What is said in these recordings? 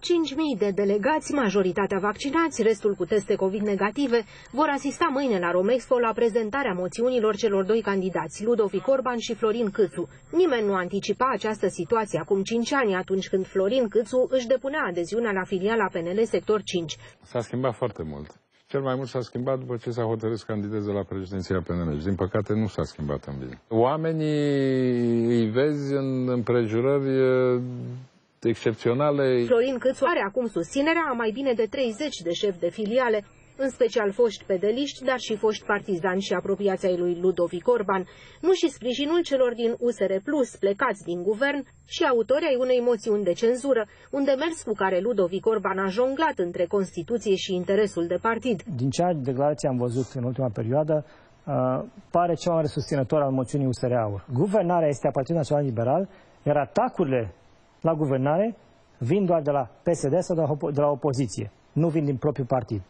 5.000 de delegați, majoritatea vaccinați, restul cu teste COVID negative, vor asista mâine la Romexpo la prezentarea moțiunilor celor doi candidați, Ludovic Orban și Florin Câțu. Nimeni nu anticipa această situație acum 5 ani, atunci când Florin Câțu își depunea adeziunea la filiala PNL Sector 5. S-a schimbat foarte mult. Cel mai mult s-a schimbat după ce s-a hotărât să candideze la președinția PNL și din păcate nu s-a schimbat în bine. Oamenii îi vezi în împrejurări excepționale. Florin Câțu are acum susținerea a mai bine de 30 de șefi de filiale, în special foști pedeliști, dar și foști partizani și apropiații ai lui Ludovic Orban, nu și sprijinul celor din USR Plus, plecați din guvern, și autorii ai unei moțiuni de cenzură, un demers cu care Ludovic Orban a jonglat între Constituție și interesul de partid. Din ce declarație am văzut în ultima perioadă, uh, pare cel mai susținător al moțiunii USR Aur. Guvernarea este a Partidului Național Liberal, iar atacurile la guvernare vin doar de la PSD sau de la opoziție, nu vin din propriul partid.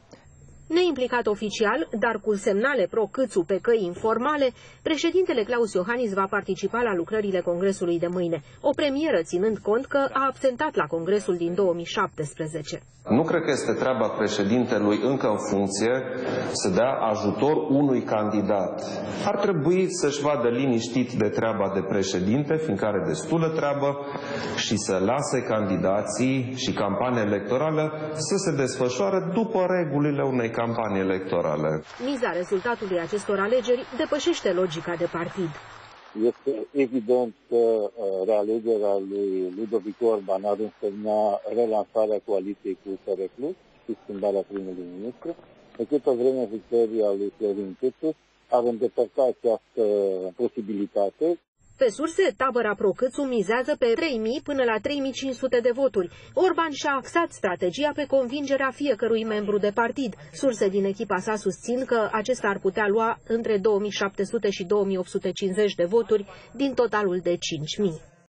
Neimplicat oficial, dar cu semnale pro-câțu pe căi informale, președintele Claus Iohannis va participa la lucrările Congresului de mâine, o premieră ținând cont că a absentat la Congresul din 2017. Nu cred că este treaba președintelui încă în funcție să dea ajutor unui candidat. Ar trebui să-și vadă liniștit de treaba de președinte, fiindcă are destulă treabă, și să lase candidații și campania electorală să se desfășoare după regulile unei campanii electorale. Miza rezultatului acestor alegeri depășește logica de partid. Este evident că uh, realegerea lui Ludovic Orban ar însemna relansarea coaliției cu USR Plus și schimbarea primului ministru, de câtă vreme victoria lui Florin Câțu ar îndepărta această posibilitate pe surse, tabăra Procâțu mizează pe 3.000 până la 3.500 de voturi. Orban și-a axat strategia pe convingerea fiecărui membru de partid. Surse din echipa sa susțin că acesta ar putea lua între 2.700 și 2.850 de voturi din totalul de 5.000.